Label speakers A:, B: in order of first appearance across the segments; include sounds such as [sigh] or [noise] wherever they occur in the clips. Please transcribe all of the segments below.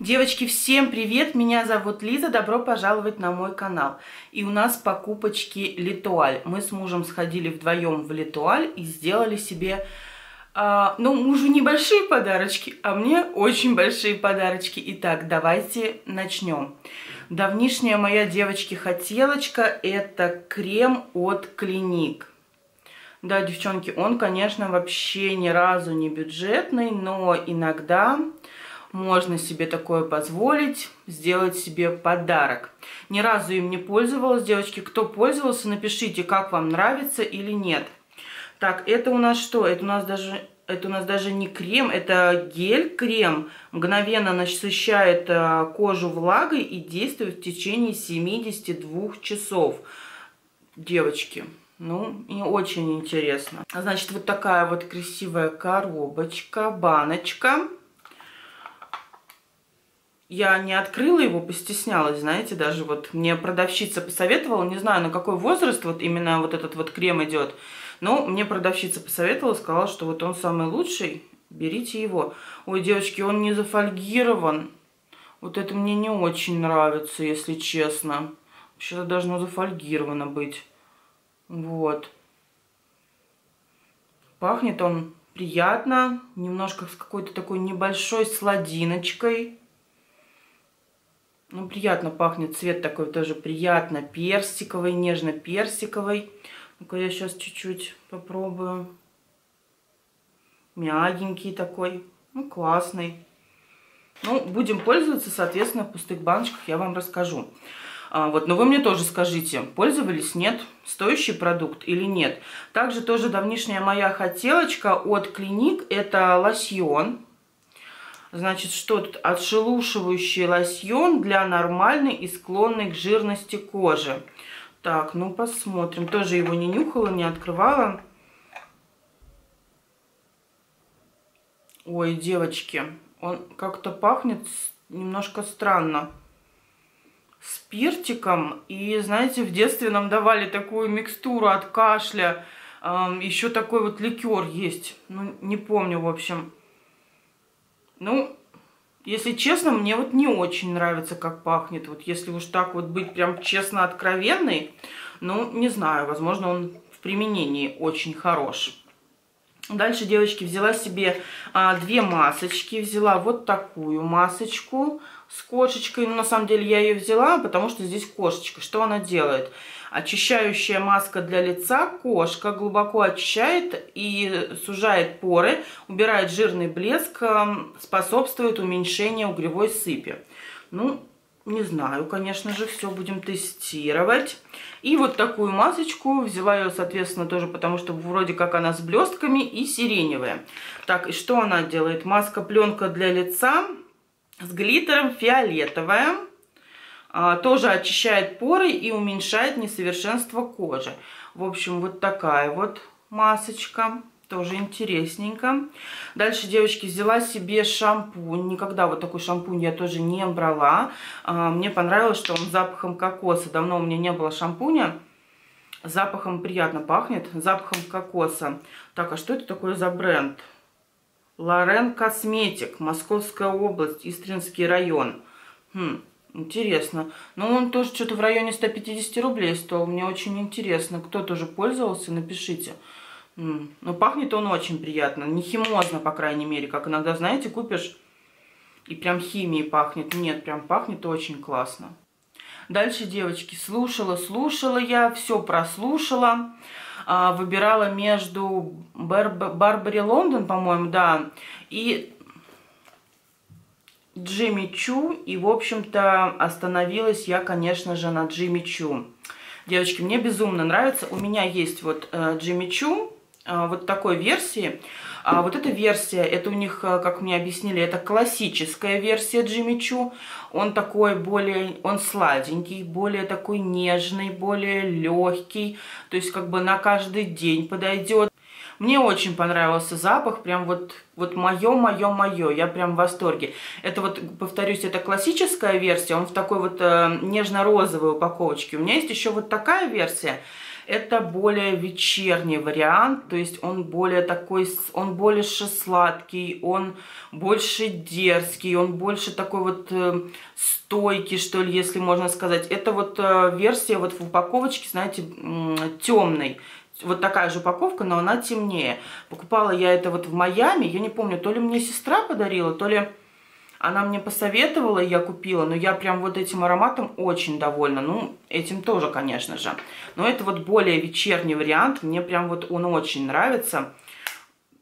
A: Девочки, всем привет! Меня зовут Лиза, добро пожаловать на мой канал. И у нас покупочки Литуаль. Мы с мужем сходили вдвоем в Литуаль и сделали себе, э, ну, мужу небольшие подарочки, а мне очень большие подарочки. Итак, давайте начнем. Давнишняя моя девочки-хотелочка – это крем от Клиник. Да, девчонки, он, конечно, вообще ни разу не бюджетный, но иногда можно себе такое позволить, сделать себе подарок. Ни разу им не пользовалась, девочки. Кто пользовался, напишите, как вам нравится или нет. Так, это у нас что? Это у нас даже, это у нас даже не крем, это гель-крем. Мгновенно насыщает э, кожу влагой и действует в течение 72 часов. Девочки, ну, и очень интересно. Значит, вот такая вот красивая коробочка, баночка я не открыла его, постеснялась, знаете, даже вот мне продавщица посоветовала, не знаю, на какой возраст вот именно вот этот вот крем идет, но мне продавщица посоветовала, сказала, что вот он самый лучший, берите его. Ой, девочки, он не зафольгирован, вот это мне не очень нравится, если честно. Вообще-то должно зафольгировано быть. Вот. Пахнет он приятно, немножко с какой-то такой небольшой сладиночкой. Ну, приятно пахнет. Цвет такой тоже приятно персиковый, нежно-персиковый. Ну-ка я сейчас чуть-чуть попробую. Мягенький такой. Ну, классный. Ну, будем пользоваться, соответственно, в пустых баночках я вам расскажу. А, вот, но вы мне тоже скажите, пользовались, нет, стоящий продукт или нет. Также тоже давнишняя моя хотелочка от Клиник, это лосьон Значит, что тут? Отшелушивающий лосьон для нормальной и склонной к жирности кожи. Так, ну посмотрим. Тоже его не нюхала, не открывала. Ой, девочки, он как-то пахнет немножко странно. Спиртиком. И, знаете, в детстве нам давали такую микстуру от кашля. Еще такой вот ликер есть. Ну, не помню, в общем. Ну, если честно, мне вот не очень нравится, как пахнет. Вот если уж так вот быть прям честно откровенной, ну, не знаю, возможно, он в применении очень хорош. Дальше, девочки, взяла себе а, две масочки. Взяла вот такую масочку с кошечкой. Ну, на самом деле, я ее взяла, потому что здесь кошечка. Что она делает? Очищающая маска для лица. Кошка глубоко очищает и сужает поры, убирает жирный блеск, эм, способствует уменьшению угревой сыпи. Ну, не знаю, конечно же, все будем тестировать. И вот такую масочку, взяла ее, соответственно, тоже потому, что вроде как она с блестками и сиреневая. Так, и что она делает? Маска-пленка для лица с глиттером фиолетовая. А, тоже очищает поры и уменьшает несовершенство кожи. В общем, вот такая вот масочка. Тоже интересненько. Дальше, девочки, взяла себе шампунь. Никогда вот такой шампунь я тоже не брала. А, мне понравилось, что он запахом кокоса. Давно у меня не было шампуня. Запахом приятно пахнет. Запахом кокоса. Так, а что это такое за бренд? Лорен Косметик. Московская область. Истринский район. Хм, Интересно. Ну, он тоже что-то в районе 150 рублей стоил. Мне очень интересно. Кто тоже пользовался, напишите. Ну, пахнет он очень приятно. Не химозно, по крайней мере. Как иногда, знаете, купишь и прям химией пахнет. Нет, прям пахнет очень классно. Дальше, девочки, слушала, слушала я, все прослушала. А, выбирала между Бар Барбари Лондон, по-моему, да, и Джимми Чу. И, в общем-то, остановилась я, конечно же, на Джимми Чу. Девочки, мне безумно нравится. У меня есть вот э, Джимми Чу, э, вот такой версии. А вот эта версия, это у них, э, как мне объяснили, это классическая версия Джимми Чу. Он такой более, он сладенький, более такой нежный, более легкий. То есть как бы на каждый день подойдет. Мне очень понравился запах, прям вот, вот мое, мое, мое. Я прям в восторге. Это вот, повторюсь, это классическая версия, он в такой вот э, нежно-розовой упаковочке. У меня есть еще вот такая версия. Это более вечерний вариант, то есть он более такой, он больше сладкий, он больше дерзкий, он больше такой вот э, стойкий, что ли, если можно сказать. Это вот э, версия вот в упаковочке, знаете, э, темной. Вот такая же упаковка, но она темнее. Покупала я это вот в Майами, я не помню, то ли мне сестра подарила, то ли она мне посоветовала, я купила, но я прям вот этим ароматом очень довольна. Ну, этим тоже, конечно же. Но это вот более вечерний вариант. Мне прям вот он очень нравится.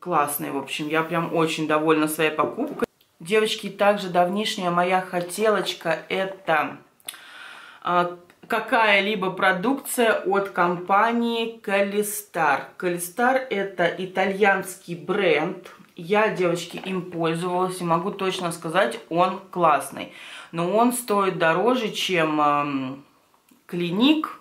A: Классный, в общем. Я прям очень довольна своей покупкой. Девочки, также давнишняя моя хотелочка это а, какая-либо продукция от компании Калистар. Калистар это итальянский бренд я, девочки, им пользовалась и могу точно сказать, он классный. Но он стоит дороже, чем э, Клиник.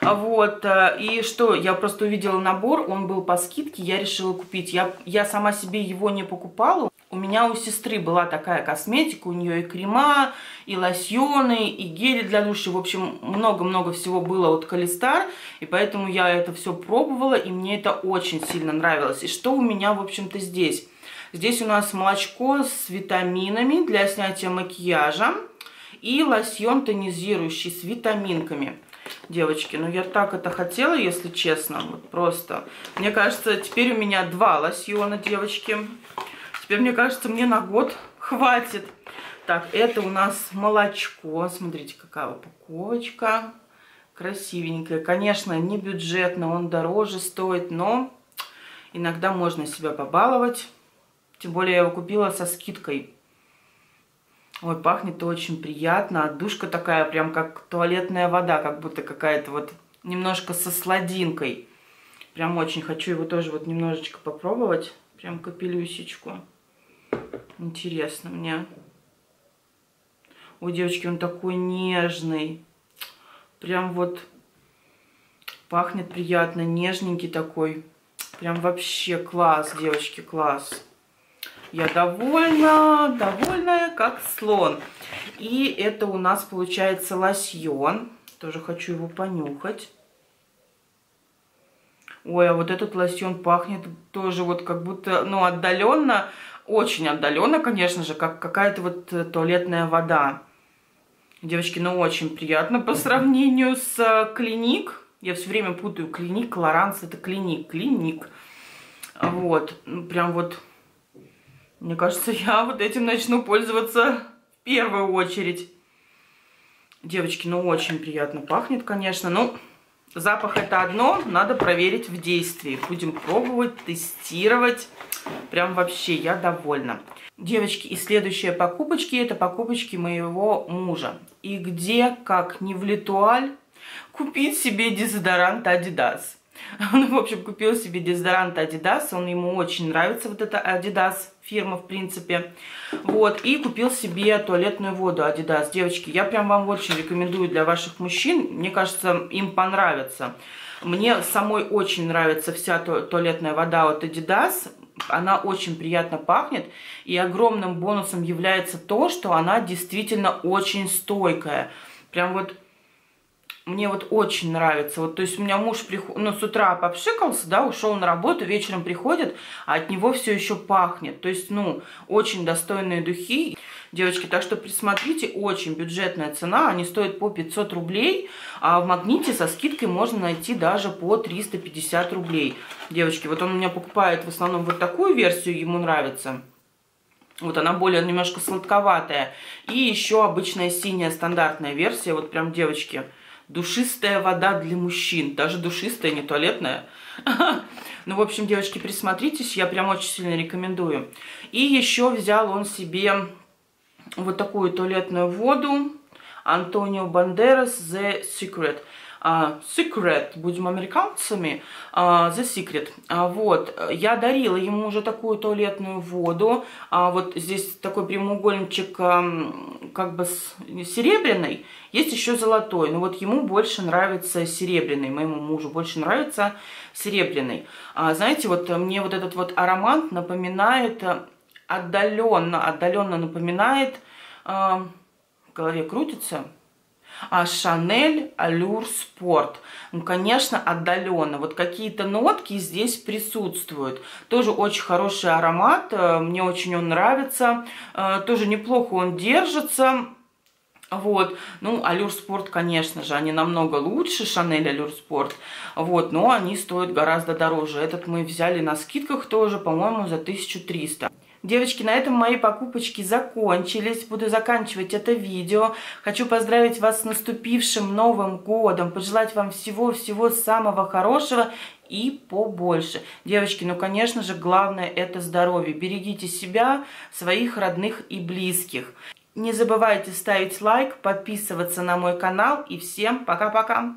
A: Вот, э, и что, я просто увидела набор, он был по скидке, я решила купить. Я, я сама себе его не покупала, у меня у сестры была такая косметика, у нее и крема, и лосьоны, и гели для душа. В общем, много-много всего было от Калистар. И поэтому я это все пробовала, и мне это очень сильно нравилось. И что у меня, в общем-то, здесь? Здесь у нас молочко с витаминами для снятия макияжа. И лосьон тонизирующий с витаминками. Девочки, ну я так это хотела, если честно. Вот просто. Мне кажется, теперь у меня два лосьона, девочки. Теперь, мне кажется, мне на год хватит. Так, это у нас молочко. Смотрите, какая упаковочка. Красивенькая. Конечно, не бюджетно, он дороже стоит, но иногда можно себя побаловать. Тем более я его купила со скидкой. Ой, пахнет очень приятно. Отдушка такая, прям как туалетная вода, как будто какая-то вот немножко со сладинкой. Прям очень хочу его тоже вот немножечко попробовать. Прям капелюсечку. Интересно мне. Ой, девочки, он такой нежный. Прям вот пахнет приятно, нежненький такой. Прям вообще класс, девочки, класс. Я довольна, довольная, как слон. И это у нас получается лосьон. Тоже хочу его понюхать. Ой, а вот этот лосьон пахнет тоже вот как будто, ну, отдаленно очень отдаленно, конечно же, как какая-то вот э, туалетная вода. Девочки, ну очень приятно по сравнению с э, клиник. Я все время путаю клиник, Лоранс, это клиник, клиник. Вот, ну, прям вот, мне кажется, [laughs] я вот этим начну пользоваться в первую очередь. Девочки, ну очень приятно пахнет, конечно, ну... Запах это одно, надо проверить в действии. Будем пробовать, тестировать. Прям вообще я довольна. Девочки, и следующие покупочки, это покупочки моего мужа. И где, как не в Литуаль, купить себе дезодорант Adidas. Он, [laughs] в общем, купил себе дезодорант Adidas, он ему очень нравится, вот эта Adidas фирма, в принципе. Вот, и купил себе туалетную воду Adidas. Девочки, я прям вам очень рекомендую для ваших мужчин, мне кажется, им понравится. Мне самой очень нравится вся туалетная вода от Adidas, она очень приятно пахнет, и огромным бонусом является то, что она действительно очень стойкая. Прям вот мне вот очень нравится. Вот, то есть у меня муж приход... ну, с утра попшикался, да, ушел на работу, вечером приходит, а от него все еще пахнет. То есть, ну, очень достойные духи. Девочки, так что присмотрите, очень бюджетная цена, они стоят по 500 рублей, а в Магните со скидкой можно найти даже по 350 рублей. Девочки, вот он у меня покупает в основном вот такую версию, ему нравится. Вот она более немножко сладковатая. И еще обычная синяя стандартная версия, вот прям, девочки, Душистая вода для мужчин. Даже душистая, не туалетная. [laughs] Ну, в общем, девочки, присмотритесь. Я прям очень сильно рекомендую. И еще взял он себе вот такую туалетную воду. Антонио Бандерас The Secret. Uh, Secret, будем американцами, uh, The Secret. Uh, вот, я дарила ему уже такую туалетную воду. Вот здесь такой прямоугольничек как бы серебряный. Есть еще золотой, но вот ему больше нравится серебряный, моему мужу больше нравится серебряный. А, знаете, вот мне вот этот вот аромат напоминает, отдаленно, отдаленно напоминает, а, в голове крутится, А Шанель Алюр Спорт. Ну, конечно, отдаленно. Вот какие-то нотки здесь присутствуют. Тоже очень хороший аромат. Э, мне очень он нравится. Э, тоже неплохо он держится. Вот, ну, Алюр Спорт, конечно же, они намного лучше, Шанель Алюр Спорт, вот, но они стоят гораздо дороже. Этот мы взяли на скидках тоже, по-моему, за 1300. Девочки, на этом мои покупочки закончились. Буду заканчивать это видео. Хочу поздравить вас с наступившим Новым Годом. Пожелать вам всего-всего самого хорошего и побольше. Девочки, ну, конечно же, главное это здоровье. Берегите себя, своих родных и близких. Не забывайте ставить лайк, подписываться на мой канал. И всем пока-пока!